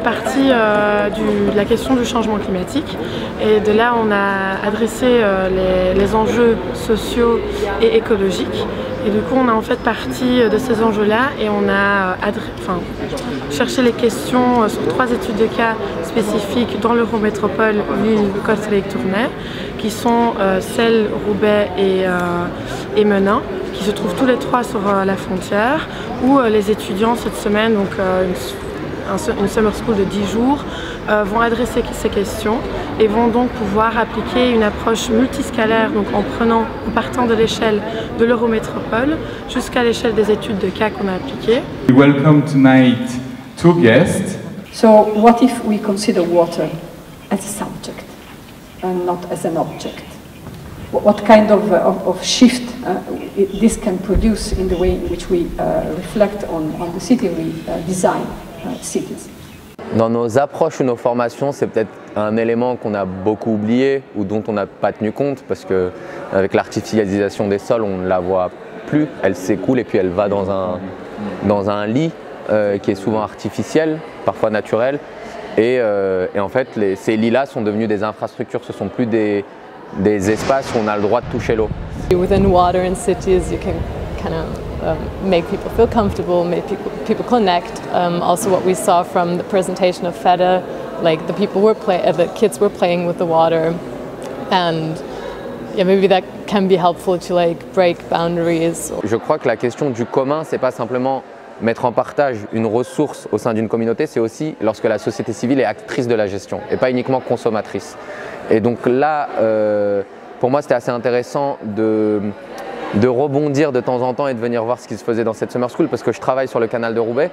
partie euh, de la question du changement climatique. Et de là on a adressé euh, les, enjeux sociaux et écologiques. Et du coup on a en fait partie de ces enjeux-là et on a cherché les questions sur trois études de cas spécifiques dans l'Eurométropole, Lille, Costa-Tournai qui sont celles Roubaix et, et Menin qui se trouvent tous les trois sur la frontière où les étudiants cette semaine, donc une summer school de 10 jours, euh, vont adresser ces questions et vont donc pouvoir appliquer une approche multiscalaire, donc en prenant, en partant de l'échelle de l'Eurométropole jusqu'à l'échelle des études de cas qu'on a appliquées. Welcome tonight two guests. So what if we consider water as a subject and not as an object? What kind of, uh, of, of shift uh, this can produce in the way in which we uh, reflect on, on the city we uh, design? Dans nos approches ou nos formations, c'est peut-être un élément qu'on a beaucoup oublié ou dont on n'a pas tenu compte parce que avec l'artificialisation des sols, on ne la voit plus, elle s'écoule et puis elle va dans un, dans un lit euh, qui est souvent artificiel, parfois naturel. Et, euh, en fait, ces lits-là sont devenus des infrastructures, ce ne sont plus des, des espaces où on a le droit de toucher l'eau. Um, make people feel comfortable, make people, people connect. Um, also, what we saw from the presentation of FEDA, like the people were play, uh, the kids were playing with the water, and yeah, maybe that can be helpful to like break boundaries. Je crois que la question du commun, c'est pas simplement mettre en partage une ressource au sein d'une communauté, c'est aussi lorsque la société civile est actrice de la gestion et pas uniquement consommatrice. Et donc là, euh, pour moi, c'était assez intéressant de de rebondir de temps en temps et de venir voir ce qui se faisait dans cette summer school parce que je travaille sur le canal de Roubaix.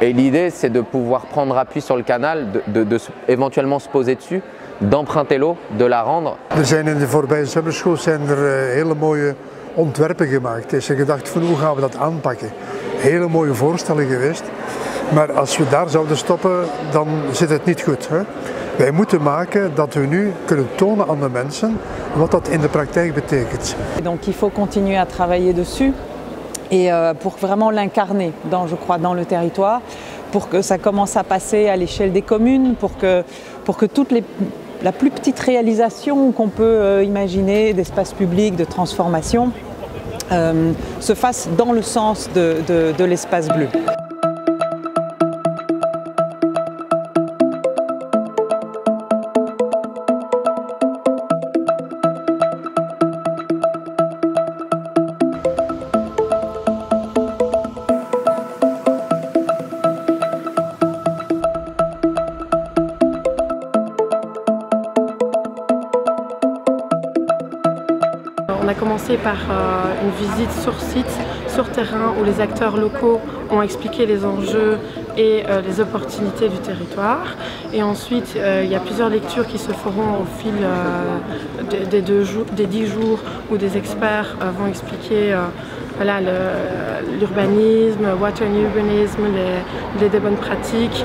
Et l'idée, c'est de pouvoir prendre appui sur le canal, de, éventuellement se poser dessus, d'emprunter l'eau, de la rendre. Er zijn in de voorbije summerschool zijn er uh, hele mooie ontwerpen gemaakt. Er is gedacht van hoe gaan we dat aanpakken? Hele mooie voorstellen geweest. Maar als we daar zouden stoppen, dan zit het niet goed. Hè? Wij moeten maken dat we nu kunnen tonen aan de mensen wat dat in de praktijk betekent. Donc il faut continuer à travailler dessus et euh, pour vraiment l'incarner dans je crois dans le territoire pour que ça commence à passer à l'échelle des communes pour que pour que la plus petite réalisation qu'on peut euh, imaginer d'espace public, de transformation, euh, se fasse dans le sens de l'espace bleu. Par euh, une visite sur site, sur terrain, où les acteurs locaux ont expliqué les enjeux et euh, les opportunités du territoire. Et ensuite, euh, il y a plusieurs lectures qui se feront au fil des, des dix jours où des experts vont expliquer voilà, l'urbanisme, water urbanisme, les, les, bonnes pratiques,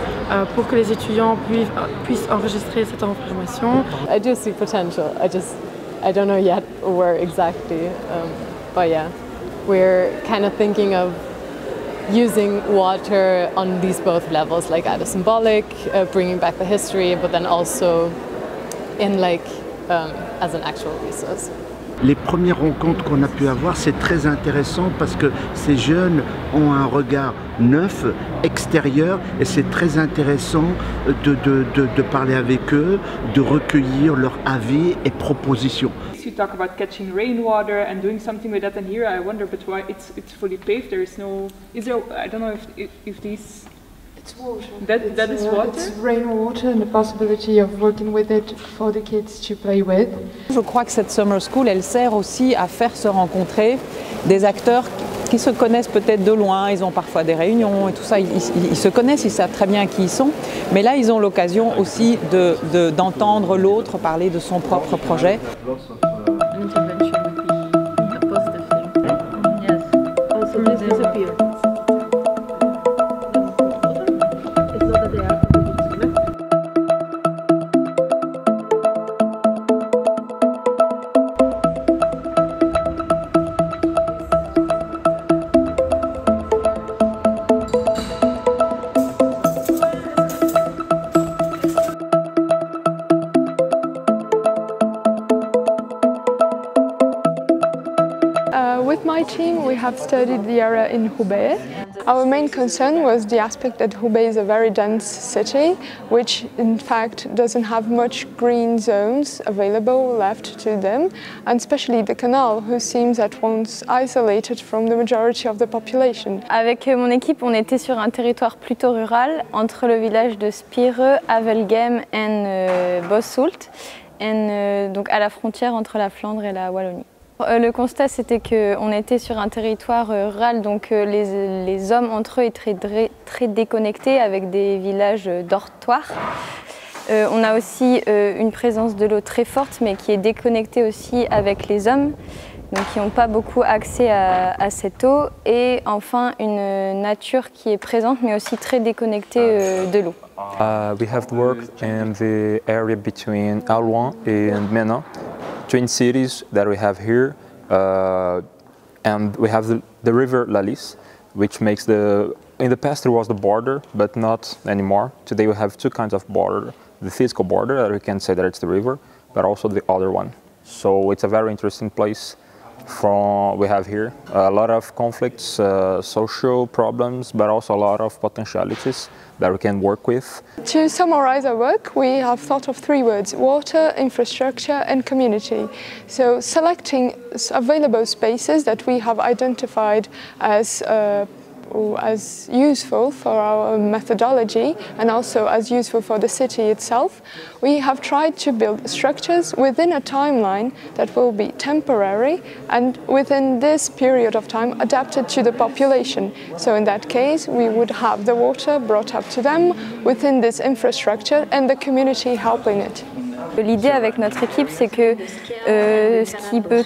pour que les étudiants puissent, puissent enregistrer cette information. I do see potential. I just I don't know yet where exactly, um, but yeah, we're kind of thinking of using water on these both levels, like at a symbolic, uh, bringing back the history, but then also in like um, as an actual resource. Les premières rencontres qu'on a pu avoir, c'est très intéressant parce que ces jeunes ont un regard neuf, extérieur, et c'est très intéressant de, de, de, de, parler avec eux, de recueillir leurs avis et propositions. You talk about catching rainwater and doing something with that, and here I wonder, but why it's it's fully paved? There is no, is there? I don't know if if, these It's water. That, that it's, is water? It's rainwater and the possibility of working with it for the kids to play with. Je crois que cette summer school, elle sert aussi à faire se rencontrer des acteurs qui se connaissent peut-être de loin, ils ont parfois des réunions et tout ça, ils, ils, ils, se connaissent, ils savent très bien qui ils sont, mais là ils ont l'occasion aussi d'entendre de, de, l'autre parler de son propre projet. Intervention. Have studied the area in Hubei. Our main concern was the aspect that Hubei is a very dense city, which in fact doesn't have much green zones available left to them, and especially the canal, who seems at once isolated from the majority of the population. Avec euh, mon équipe, on était sur un territoire plutôt rural, entre le village de Spire, Avelgem et euh, Bossult, et, euh, donc à la frontière entre la Flandre et la Wallonie. Euh, le constat, c'était qu'on était sur un territoire euh, rural, donc euh, les, hommes entre eux étaient très, déconnectés avec des villages dortoirs. on a aussi une présence de l'eau très forte, mais qui est déconnectée aussi avec les hommes, donc qui n'ont pas beaucoup accès à, cette eau. Et enfin, une nature qui est présente, mais aussi très déconnectée de l'eau. Between Alouan. Twin cities that we have here. Uh, and we have the, the river Lalis, which makes the, in the past there was the border, but not anymore. Today we have two kinds of border. The physical border, that we can say that it's the river, but also the other one. So it's a very interesting place from we have here. A lot of conflicts, uh, social problems, but also a lot of potentialities that we can work with. To summarize our work, we have thought of three words, water, infrastructure and community. So selecting available spaces that we have identified as uh, as useful for our methodology and also as useful for the city itself, we have tried to build structures within a timeline that will be temporary and within this period of time adapted to the population. So in that case, we would have the water brought up to them within this infrastructure and the community helping it. L'idée avec notre équipe, c'est que euh, ce qui peut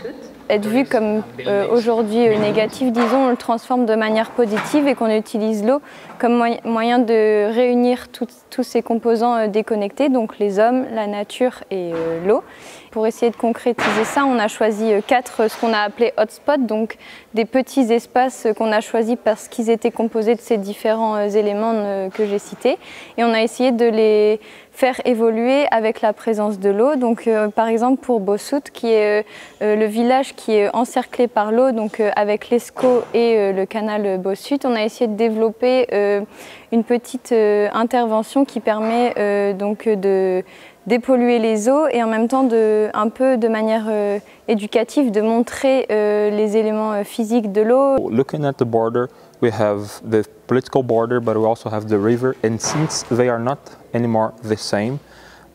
être vu comme euh, aujourd'hui euh, négatif, disons, on le transforme de manière positive et qu'on utilise l'eau comme moyen de réunir tous ces composants euh, déconnectés, donc les hommes, la nature et l'eau. Pour essayer de concrétiser ça, on a choisi quatre, ce qu'on a appelé hotspots, donc des petits espaces qu'on a choisis parce qu'ils étaient composés de ces différents éléments que j'ai cités. Et on a essayé de les faire évoluer avec la présence de l'eau. Donc, euh, par exemple, pour Bossut, qui est euh, euh, le village qui est encerclé par l'eau, donc avec l'ESCO et le canal Bossut, on a essayé de développer une petite intervention qui permet donc de dépolluer les eaux et en même temps de, un peu de manière éducative de montrer les éléments physiques de l'eau. Looking at the border, we have the political border, but we also have the river, and since they are not anymore the same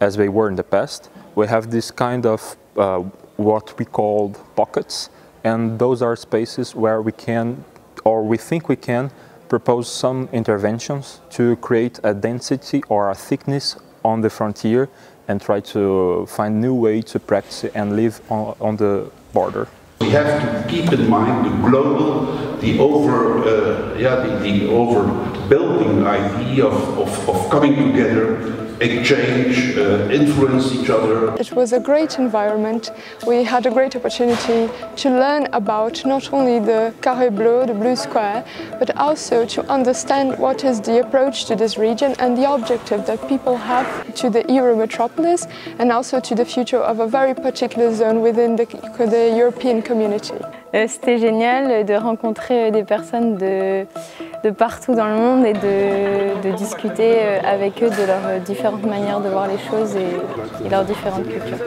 as they were in the past. We have this kind of uh, what we call pockets, and those are spaces where we can, or we think we can, propose some interventions to create a density or a thickness on the frontier and try to find new way to practice and live on, on the border. We have to keep in mind the global, the over, uh, yeah, the, the overbuilding idea of, of, of coming together exchange, uh, influence each other. It was a great environment. We had a great opportunity to learn about not only the Carré Bleu, the blue square, but also to understand what is the approach to this region and the objective that people have to the Euro metropolis and also to the future of a very particular zone within the, the European community. Euh, c'était génial de rencontrer des personnes de, de, partout dans le monde et de, discuter euh, avec eux de leurs différentes manières de voir les choses et leurs différentes cultures.